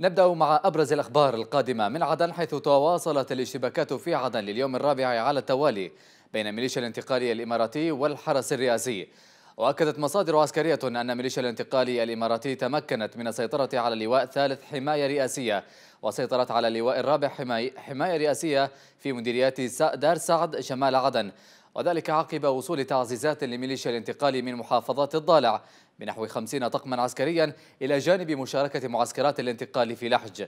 نبدأ مع أبرز الأخبار القادمة من عدن حيث تواصلت الاشتباكات في عدن لليوم الرابع على التوالي بين ميليشيا الانتقالي الإماراتي والحرس الرئاسي. وأكدت مصادر عسكرية أن ميليشيا الانتقالي الإماراتي تمكنت من السيطرة على اللواء الثالث حماية رئاسية وسيطرت على اللواء الرابع حماية رئاسية في مديريات دار سعد شمال عدن. وذلك عقب وصول تعزيزات لميليشيا الانتقال من محافظات الضالع بنحو خمسين طقما عسكريا إلى جانب مشاركة معسكرات الانتقال في لحج.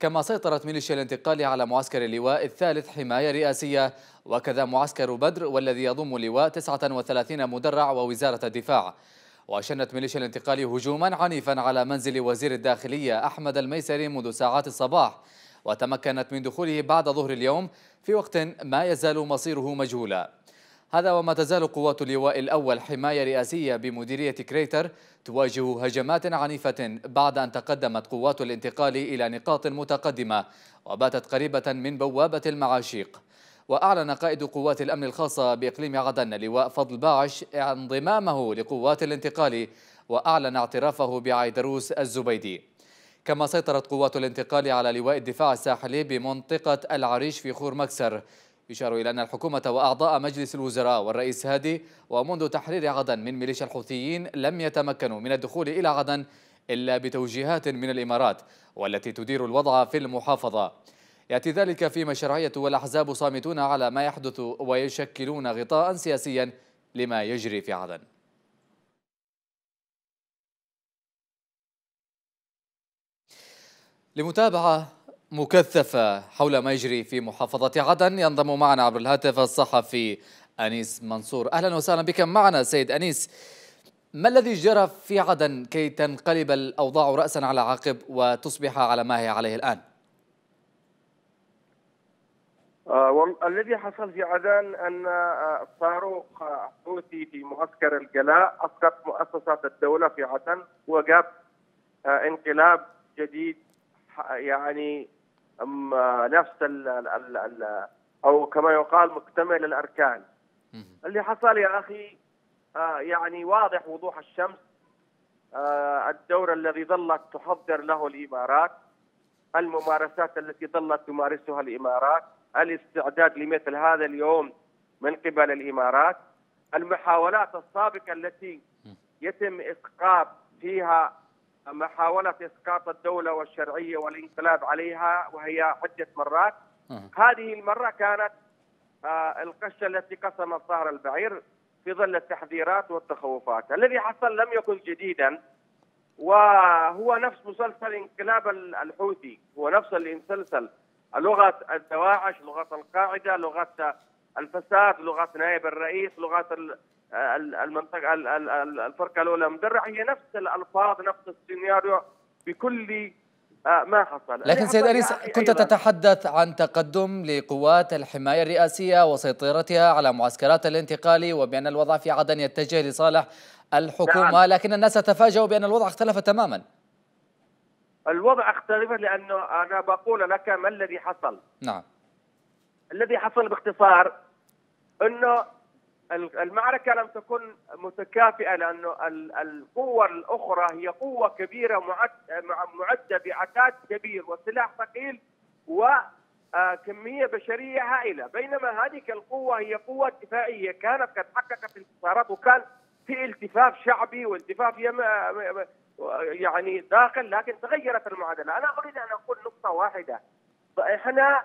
كما سيطرت ميليشيا الانتقال على معسكر اللواء الثالث حماية رئاسية وكذا معسكر بدر والذي يضم لواء 39 مدرع ووزارة الدفاع. وشنت ميليشيا الانتقال هجوما عنيفا على منزل وزير الداخلية أحمد الميسري منذ ساعات الصباح وتمكنت من دخوله بعد ظهر اليوم في وقت ما يزال مصيره مجهولا. هذا وما تزال قوات اللواء الأول حماية رئاسية بمديرية كريتر تواجه هجمات عنيفة بعد أن تقدمت قوات الانتقال إلى نقاط متقدمة وباتت قريبة من بوابة المعاشيق. وأعلن قائد قوات الأمن الخاصة بإقليم عدن لواء فضل باعش انضمامه لقوات الانتقال وأعلن اعترافه بعيدروس الزبيدي. كما سيطرت قوات الانتقال على لواء الدفاع الساحلي بمنطقة العريش في خور مكسر يشار إلى أن الحكومة وأعضاء مجلس الوزراء والرئيس هادي ومنذ تحرير عدن من ميليشيا الحوثيين لم يتمكنوا من الدخول إلى عدن إلا بتوجيهات من الإمارات والتي تدير الوضع في المحافظة. يأتي ذلك فيما الشرعية والأحزاب صامتون على ما يحدث ويشكلون غطاء سياسيا لما يجري في عدن لمتابعة مكثفة حول ما يجري في محافظة عدن. ينضم معنا عبر الهاتف الصحفي أنيس منصور. أهلا وسهلا بك. معنا سيد أنيس ما الذي جرى في عدن كي تنقلب الأوضاع رأسا على عقب وتصبح على ما هي عليه الآن؟ آه الذي حصل في عدن أن آه، صاروخ حوثي في معسكر الجلاء أسقط مؤسسات الدولة في عدن. وجاب آه انقلاب جديد يعني نفس ال ال ال أو كما يقال مكتمل الأركان. اللي حصل يا أخي آه، يعني واضح وضوح الشمس. آه، الدور الذي ظلت تحضر له الإمارات الممارسات التي ظلت تمارسها الإمارات الاستعداد لمثل هذا اليوم من قبل الإمارات المحاولات السابقة التي يتم إسقاط فيها محاولة إسقاط الدولة والشرعية والانقلاب عليها وهي عدة مرات. هذه المرة كانت آه، القشة التي قسمت ظهر البعير في ظل التحذيرات والتخوفات. الذي حصل لم يكن جديدا وهو نفس مسلسل انقلاب الحوثي. هو نفس المسلسل لغة الدواعش لغة القاعدة لغة الفساد لغة نائب الرئيس لغة المنطقة الفرقة الأولى. مدرع هي نفس الألفاظ نفس السيناريو بكل آه، ما حصل. لكن سيد انيس كنت تتحدث عن تقدم لقوات الحماية الرئاسية وسيطرتها على معسكرات الانتقال وبأن الوضع في عدن يتجه لصالح الحكومة نعم. لكن الناس تفاجؤوا بأن الوضع اختلف تماما. الوضع اختلف لأنه أنا بقول لك ما الذي حصل. نعم. الذي حصل باختصار إنه المعركة لم تكن متكافئة لأنه القوة الأخرى هي قوة كبيرة معدة بعتاد كبير وسلاح ثقيل وكمية بشرية هائلة. بينما هذه القوة هي قوة دفاعية كانت قد حققت انتصارات وكان في التفاف شعبي والتفاف يعني داخل لكن تغيرت المعادلة. أنا أريد أن أقول نقطة واحدة. إحنا آه،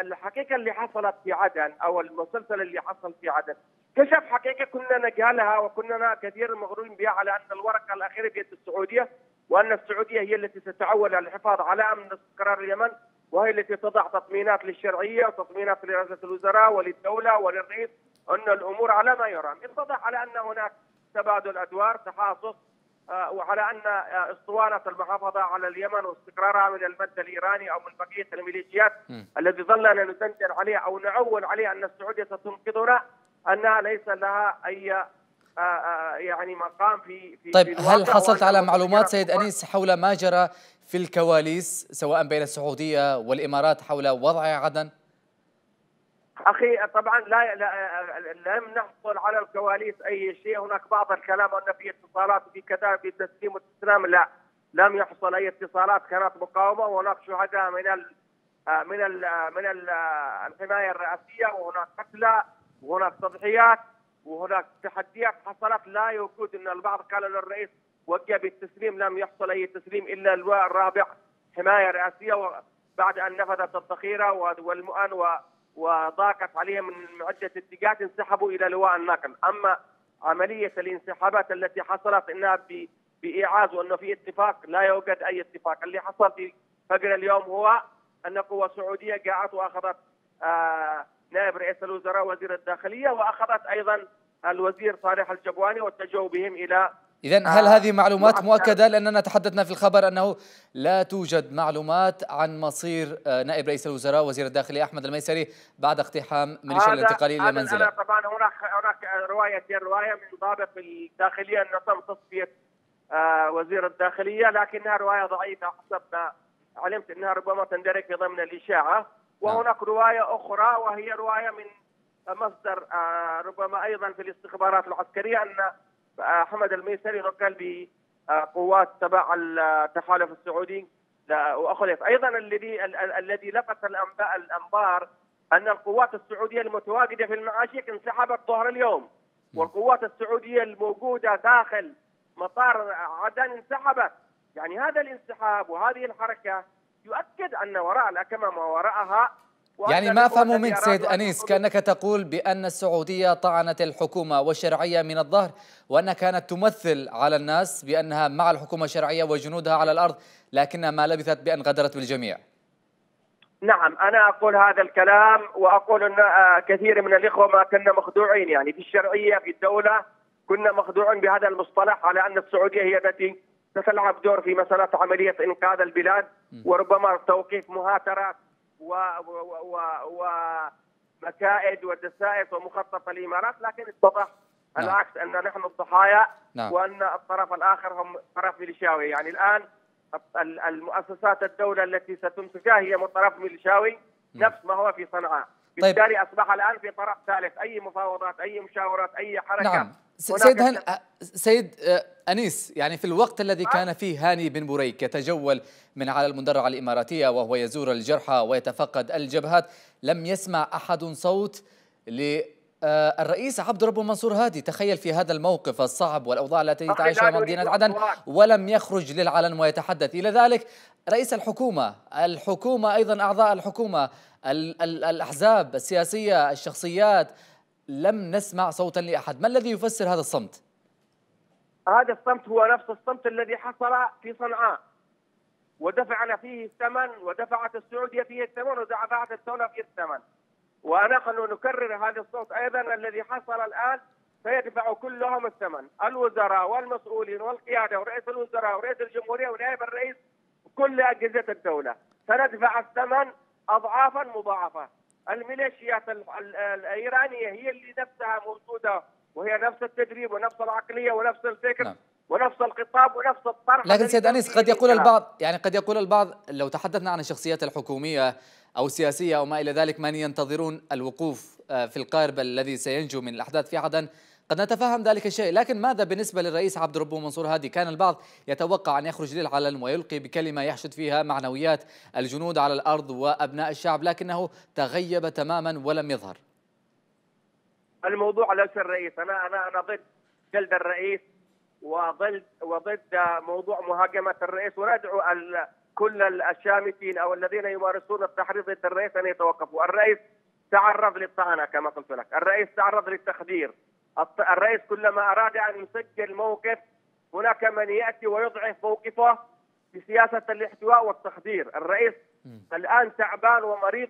الحقيقة اللي حصلت في عدن أو المسلسل اللي حصل في عدن. كشف حقيقة كنا نجهلها وكنا كثير مغرورين بها على أن الورقة الأخيرة بيد السعودية وأن السعودية هي التي تتعول على الحفاظ على أمن استقرار اليمن وهي التي تضع تطمينات للشرعية وتطمينات لرئاسة الوزراء وللدولة وللرئيس أن الأمور على ما يرام، اتضح على أن هناك تبادل أدوار تحاصص وعلى أن آه، إسطوانة المحافظة على اليمن واستقرارها من المد الإيراني أو من بقية الميليشيات الذي ظلنا ندندن عليه أو نعول عليه أن السعودية ستنقذنا أنها ليس لها أي آه، يعني مقام في في طيب في هل حصلت على معلومات سيد أنيس حول ما جرى في الكواليس سواء بين السعودية والإمارات حول وضع عدن؟ أخي طبعا لا, لا لم نحصل على الكواليس أي شيء. هناك بعض الكلام أن في اتصالات وفي كذا في تسليم واستسلام لا لم يحصل أي اتصالات. كانت مقاومة وهناك شهداء من ال من ال من ال الحماية الرئاسية وهناك قتلى وهناك تضحيات وهناك تحديات حصلت. لا يوجد إن البعض قال للرئيس وجه بالتسليم. لم يحصل أي تسليم إلا الرابع حماية رئاسية بعد أن نفذت الذخيرة والمؤن وضاقت عليهم من عدة اتجاهات انسحبوا إلى لواء النقل، أما عملية الانسحابات التي حصلت إنها بإيعاز وأنه في اتفاق لا يوجد أي اتفاق، اللي حصل في فجر اليوم هو أن قوى سعودية جاءت وأخذت آه نائب رئيس الوزراء وزير الداخلية وأخذت أيضا الوزير صالح الجبواني واتجهوا بهم إلى إذا هل هذه معلومات مؤكدة؟ لأننا تحدثنا في الخبر أنه لا توجد معلومات عن مصير آه، نائب رئيس الوزراء وزير الداخلية أحمد الميسري بعد اقتحام ميليشيا الانتقالية إلى منزله طبعا هناك هناك رواية رواية من ضابط الداخلية أنه تم تصفية آه، وزير الداخلية لكنها رواية ضعيفة حسب ما علمت أنها ربما تندرج في ضمن الإشاعة. وهناك رواية أخرى وهي رواية من مصدر آه، ربما أيضا في الاستخبارات العسكرية أن حمد الميسري نقل بقوات تبع التحالف السعودي. واخذت أيضا الذي الذي لقت الانباء الأنبار أن القوات السعودية المتواجدة في المعاشيق انسحبت ظهر اليوم. والقوات السعودية الموجودة داخل مطار عدن انسحبت. يعني هذا الانسحاب وهذه الحركة يؤكد أن وراء الأكمة ما وراءها يعني ما فهموا منك سيد أنيس؟ كأنك تقول بأن السعودية طعنت الحكومة والشرعية من الظهر وأنها كانت تمثل على الناس بأنها مع الحكومة الشرعية وجنودها على الأرض لكنها ما لبثت بأن غدرت بالجميع. نعم أنا أقول هذا الكلام وأقول أن آه، كثير من الإخوة ما كنا مخدوعين يعني في الشرعية في الدولة كنا مخدوعين بهذا المصطلح على أن السعودية هي التي ستلعب دور في مسألة عملية إنقاذ البلاد وربما توقيف مهاترات ومكائد ودسائس ومخطط الإمارات لكن اتضح نعم. العكس أن نحن الضحايا نعم. وأن الطرف الآخر هم طرف ميليشياوي يعني الآن المؤسسات الدولة التي ستمسكها هي من طرف ميليشياوي نفس ما هو في صنعاء طيب. بالتالي طيب. أصبح الآن في طرف ثالث أي مفاوضات أي مشاورات أي حركه نعم سيد هن... سيد أنيس يعني في الوقت الذي كان فيه هاني بن بريك يتجول من على المدرعه الإماراتية وهو يزور الجرحى ويتفقد الجبهات لم يسمع أحد صوت للرئيس عبد ربه منصور هادي. تخيل في هذا الموقف الصعب والأوضاع التي تعيشها مدينة عدن ولم يخرج للعلن ويتحدث. إلى ذلك رئيس الحكومة الحكومة أيضا أعضاء الحكومة الأحزاب السياسية الشخصيات لم نسمع صوتا لأحد. ما الذي يفسر هذا الصمت؟ هذا الصمت هو نفس الصمت الذي حصل في صنعاء ودفعنا فيه الثمن ودفعت السعودية فيه الثمن ودفعت الدولة فيه الثمن. ونحن نكرر هذا الصوت أيضا الذي حصل الآن سيدفع كلهم الثمن. الوزراء والمسؤولين والقيادة ورئيس الوزراء ورئيس الجمهورية ونائب الرئيس كل أجهزة الدولة. سندفع الثمن اضعافا مضاعفه الميليشيات الإيرانية هي اللي نفسها موجودة وهي نفس التدريب ونفس العقلية ونفس الفكر نعم. ونفس الخطاب ونفس الطرح لكن سيد أنيس قد يقول البعض يعني قد يقول البعض لو تحدثنا عن الشخصيات الحكومية أو السياسية أو ما إلى ذلك من ينتظرون الوقوف آه، في القارب الذي سينجو من الأحداث في عدن قد نتفهم ذلك الشيء لكن ماذا بالنسبة للرئيس عبد الرب منصور هادي؟ كان البعض يتوقع أن يخرج للعلن ويلقي بكلمة يحشد فيها معنويات الجنود على الأرض وأبناء الشعب لكنه تغيب تماما ولم يظهر. الموضوع ليس الرئيس. أنا أنا أنا ضد جلد الرئيس وضد وضد موضوع مهاجمة الرئيس. وندعو كل الشامتين أو الذين يمارسون التحريض ضد الرئيس أن يتوقفوا. الرئيس تعرض للطعنة كما قلت لك. الرئيس تعرض للتخدير. الرئيس كلما أراد أن يسجل موقف هناك من يأتي ويضعف موقفه بسياسة الاحتواء والتخدير، الرئيس م. الآن تعبان ومريض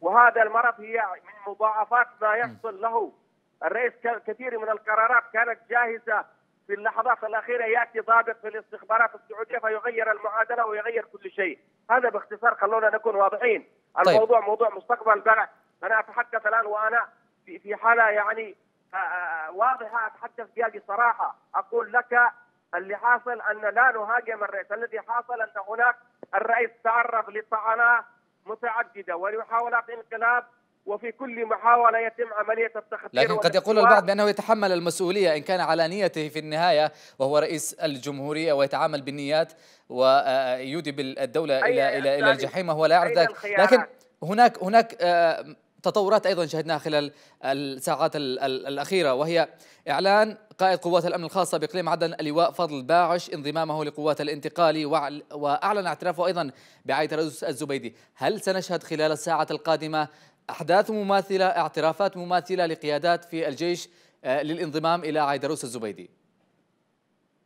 وهذا المرض هي من مضاعفات ما يحصل له. الرئيس كثير من القرارات كانت جاهزة في اللحظات الأخيرة يأتي ضابط في الاستخبارات السعودية فيغير المعادلة ويغير كل شيء، هذا باختصار خلونا نكون واضحين، طيب. الموضوع موضوع مستقبل بلد، أنا أتحدث الآن وأنا في في حالة يعني واضحه أتحدث بها بصراحه أقول لك اللي حاصل أن لا نهاجم الرئيس الذي حاصل أن هناك الرئيس تعرض لطعنات متعددة ولمحاولات انقلاب وفي كل محاولة يتم عملية التخطير لكن قد يقول البعض بأنه يتحمل المسؤولية إن كان على نيته في النهاية وهو رئيس الجمهورية ويتعامل بالنيات ويودي بالدولة إلى إلى إلى الجحيم وهو لا يعرف ذلك. لكن هناك هناك تطورات أيضا شهدناها خلال الساعات الأخيرة وهي إعلان قائد قوات الأمن الخاصة بإقليم عدن اللواء فضل باعش انضمامه لقوات الانتقال وأعلن اعترافه أيضا بعيدروس الزبيدي، هل سنشهد خلال الساعة القادمة أحداث مماثلة اعترافات مماثلة لقيادات في الجيش آه، للانضمام إلى عيدروس الزبيدي؟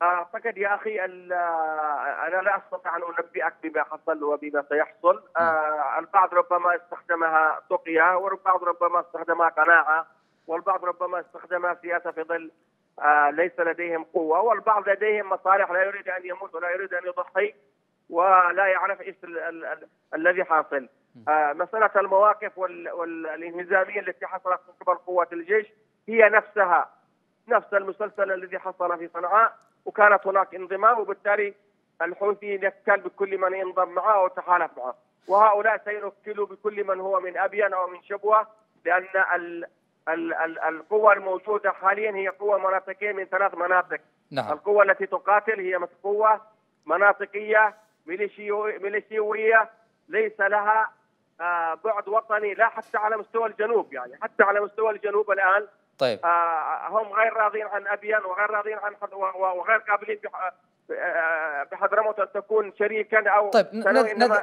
أعتقد يا أخي أنا لا أستطيع أن أنبئك بما حصل وبما سيحصل. آه، البعض ربما استخدمها تقيه والبعض ربما استخدمها قناعة والبعض ربما استخدمها سياسة في ظل آه، ليس لديهم قوة والبعض لديهم مصالح لا يريد أن يموت ولا يريد أن يضحي ولا يعرف إيش الذي حاصل. آه، مسألة المواقف والانهزاميه التي حصلت من قبل قوات الجيش هي نفسها نفس المسلسل الذي حصل في صنعاء. وكانت هناك انضمام وبالتالي الحوثي نكل بكل من ينضم معه أو تحالف معه. وهؤلاء سينكلوا بكل من هو من أبين أو من شبوة لأن ال ال ال القوة الموجودة حاليا هي قوة مناطقية من ثلاث مناطق. نعم. القوة التي تقاتل هي قوة مناطقية ميليشيوية ليس لها آه بعد وطني لا حتى على مستوى الجنوب يعني. حتى على مستوى الجنوب الآن طيب. آه هم غير راضين عن ابين وغير راضين عن وغير قابلين آه، بحضرموت أن تكون شريكا أو طيب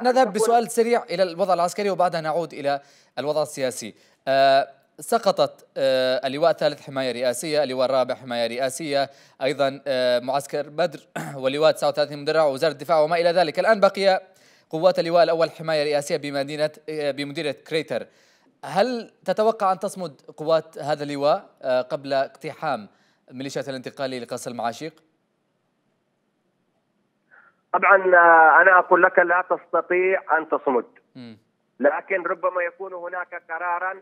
نذهب بسؤال سريع إلى الوضع العسكري وبعدها نعود إلى الوضع السياسي. آه سقطت آه اللواء الثالث حماية رئاسية، اللواء الرابع حماية رئاسية، أيضا آه معسكر بدر واللواء 39 مدرع ووزاره الدفاع وما إلى ذلك، الآن بقي قوات اللواء الأول حماية رئاسية بمدينة آه بمديريه كريتر. هل تتوقع أن تصمد قوات هذا اللواء آه، قبل اقتحام ميليشيات الانتقالي لقصر المعاشيق؟ طبعا آه، أنا أقول لك لا تستطيع أن تصمد. لكن ربما يكون هناك قرارا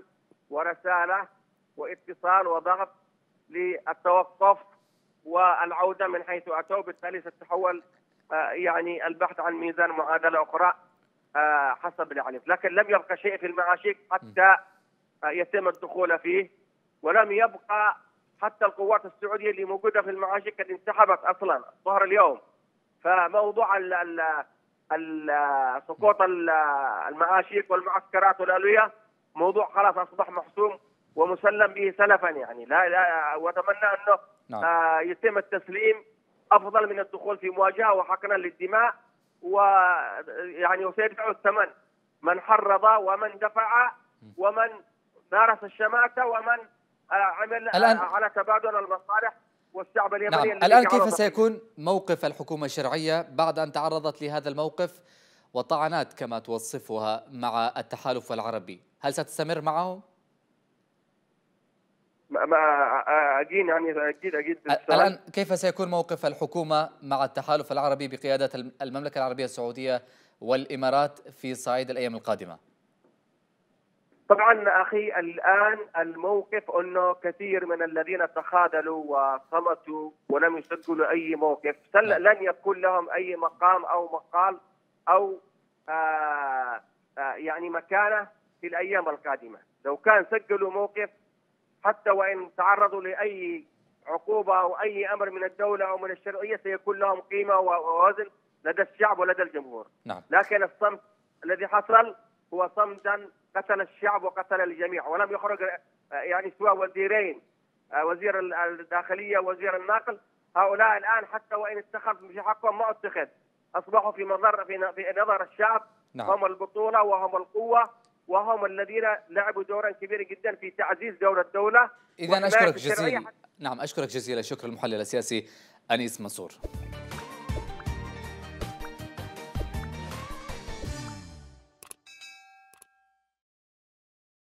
ورسالة واتصال وضغط للتوقف والعودة من حيث أتوا. بالتالي ستتحول آه، يعني البحث عن ميزان معادلة أخرى. آه، حسب العلم لكن لم يبقى شيء في المعاشيق حتى آه، يتم الدخول فيه ولم يبقى حتى القوات السعودية اللي موجودة في المعاشيق قد انسحبت أصلا ظهر اليوم. فموضوع ال ال ال سقوط المعاشيق والمعسكرات والألوية موضوع خلاص أصبح محسوم ومسلم به سلفا يعني. لا, لا وأتمنى أنه نعم. آه يتم التسليم أفضل من الدخول في مواجهة وحقنا للدماء. ويعني وسيدفع الثمن من حرض ومن دفع ومن مارس الشماتة ومن عمل الآن على تبادل المصالح والشعب اليمني نعم. الآن كيف سيكون موقف الحكومة الشرعية بعد أن تعرضت لهذا الموقف وطعنات كما توصفها مع التحالف العربي هل ستستمر معهم؟ ما أجين يعني أكيد أكيد الآن كيف سيكون موقف الحكومة مع التحالف العربي بقيادة المملكة العربية السعودية والإمارات في صعيد الأيام القادمة؟ طبعا أخي الآن الموقف أنه كثير من الذين تخاذلوا وصمتوا ولم يسجلوا اي موقف نعم. لن يكون لهم أي مقام أو مقال أو آآ آه، آآ آه، يعني مكانة في الأيام القادمة، لو كان سجلوا موقف حتى وإن تعرضوا لأي عقوبة أو أي أمر من الدولة أو من الشرعية سيكون لهم قيمة ووزن لدى الشعب ولدى الجمهور. نعم. لكن الصمت الذي حصل هو صمتا قتل الشعب وقتل الجميع ولم يخرج يعني سوى وزيرين وزير الداخلية ووزير النقل هؤلاء الآن حتى وإن اتخذ في حقهم ما أتخذ أصبحوا في نظر في نظر الشعب نعم. هم البطولة وهم القوة وهم الذين لعبوا دورا كبيرا جدا في تعزيز دور الدولة اذا أشكرك جزيلا نعم أشكرك جزيلا شكر المحلل السياسي أنيس منصور.